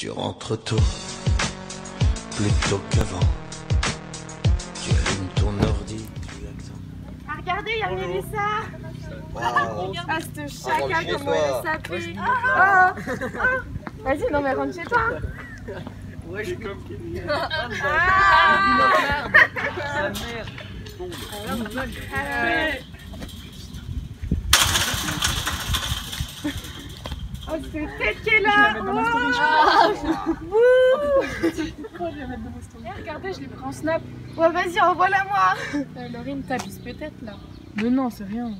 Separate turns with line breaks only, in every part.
Tu rentres tôt, plus tôt qu'avant. Tu allumes ton ordi, tu attends.
Ah, regardez, il y a Mélissa Ah,
rentre chez
comment elle s'appelle Ah, ah. Vas-y, non mais rentre chez toi.
Ouais, je comme
Ah.
Sa mère.
Euh, Oh, cette tête qui est là Oh.
Eh, regardez, je l'ai pris en snap.
Ouais, vas-y, envoie-la moi
Euh, Laurine t'abuse peut-être là.
Mais non, c'est rien.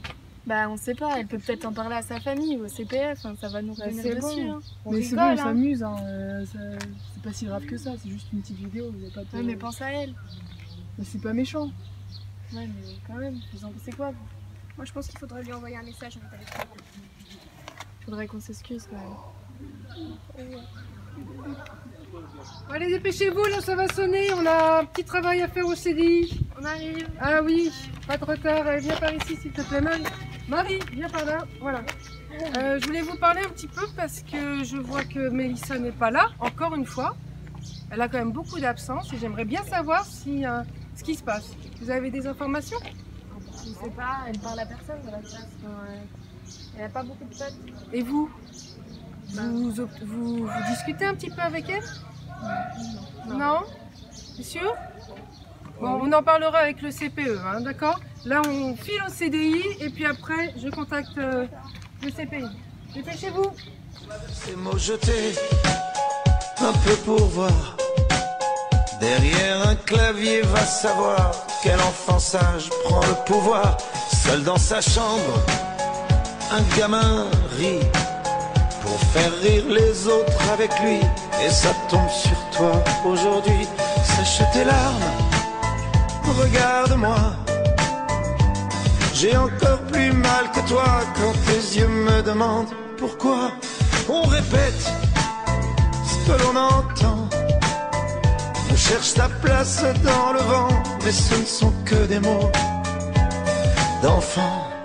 Bah on sait pas, elle peut peut-être en parler à sa famille ou au CPF, hein, ça va nous
Bah,
revenir
c'est
dessus.
bon.
hein.
On
mais c'est bon, on
hein.
s'amuse. Hein. euh, c'est pas si grave que ça. C'est juste une petite vidéo. Il y a pas de...
Ouais mais pense à elle.
Mais c'est pas méchant.
Ouais mais quand même, vous en pensez quoi vous?
Moi, je pense qu'il faudrait lui envoyer un message en téléphone.
Faudrait qu'on s'excuse quand même.
Allez, dépêchez-vous, là, ça va sonner. On a un petit travail à faire au CDI.
On arrive
Ah oui, pas de retard. Euh, Viens par ici, s'il te plaît, Marie. Marie, viens par là. Voilà. Euh, je voulais vous parler un petit peu parce que je vois que Mélissa n'est pas là, encore une fois. Elle a quand même beaucoup d'absence et j'aimerais bien savoir si, euh, ce qui se passe. Vous avez des informations?
Je sais pas, elle parle à personne dans la classe. Elle a pas beaucoup de potes.
Et vous vous, vous, vous discutez un petit peu avec elle Non C'est sûr? Bon, on en parlera avec le CPE, hein, d'accord? Là, on file au CDI et puis après, je contacte euh, le CPI. Dépêchez-vous
Ces mots jetés, un peu pour voir. Derrière un clavier, va savoir quel enfant sage prend le pouvoir. Seul dans sa chambre, un gamin rit pour faire rire les autres avec lui. Et ça tombe sur toi aujourd'hui. Sèche tes larmes, regarde-moi. J'ai encore plus mal que toi quand tes yeux me demandent pourquoi on répète ce que l'on entend. On cherche ta place dans le vent, mais ce ne sont que des mots d'enfants.